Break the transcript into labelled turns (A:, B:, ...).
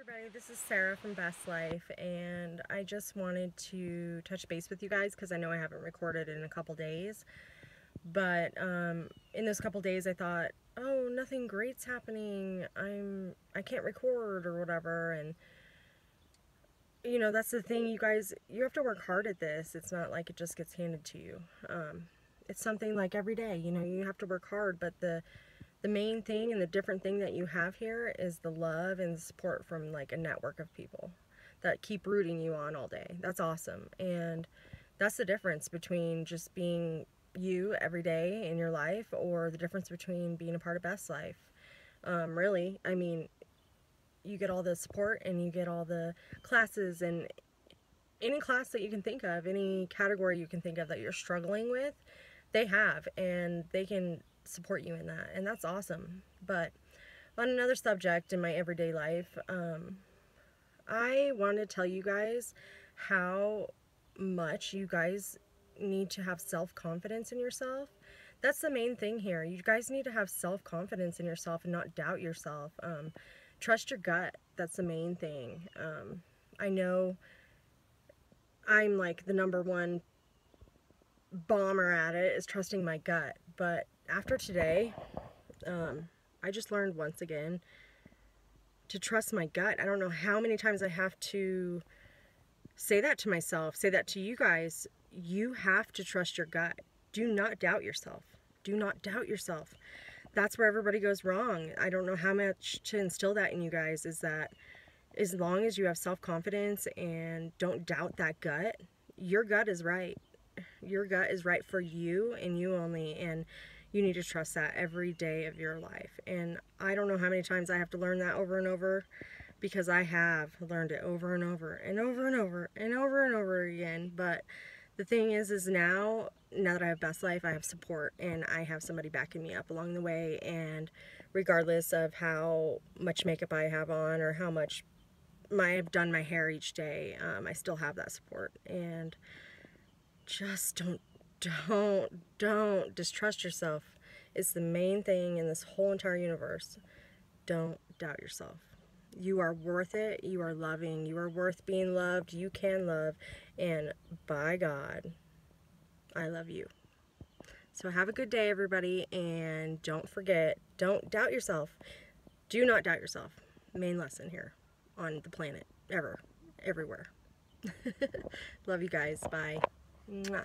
A: everybody, this is Sarah from Best Life and I just wanted to touch base with you guys because I know I haven't recorded in a couple days. But um, in those couple days I thought oh nothing great's happening. I'm I can't record or whatever. And you know that's the thing you guys you have to work hard at this. It's not like it just gets handed to you. Um, it's something like every day you know you have to work hard but the the main thing and the different thing that you have here is the love and support from like a network of people that keep rooting you on all day. That's awesome. And that's the difference between just being you every day in your life or the difference between being a part of Best Life. Um, really, I mean, you get all the support and you get all the classes and any class that you can think of, any category you can think of that you're struggling with, they have and they can support you in that, and that's awesome. But on another subject in my everyday life, um, I want to tell you guys how much you guys need to have self-confidence in yourself. That's the main thing here. You guys need to have self-confidence in yourself and not doubt yourself. Um, trust your gut. That's the main thing. Um, I know I'm like the number one bomber at it is trusting my gut, but after today, um, I just learned once again to trust my gut. I don't know how many times I have to say that to myself, say that to you guys. You have to trust your gut. Do not doubt yourself. Do not doubt yourself. That's where everybody goes wrong. I don't know how much to instill that in you guys is that as long as you have self-confidence and don't doubt that gut, your gut is right. Your gut is right for you and you only. And you need to trust that every day of your life. And I don't know how many times I have to learn that over and over because I have learned it over and over and over and over and over and over again. But the thing is, is now, now that I have Best Life, I have support and I have somebody backing me up along the way. And regardless of how much makeup I have on or how much I have done my hair each day, um, I still have that support. And just don't don't, don't distrust yourself. It's the main thing in this whole entire universe. Don't doubt yourself. You are worth it. You are loving. You are worth being loved. You can love. And by God, I love you. So have a good day, everybody. And don't forget, don't doubt yourself. Do not doubt yourself. Main lesson here on the planet, ever, everywhere. love you guys. Bye. 嗯，啊。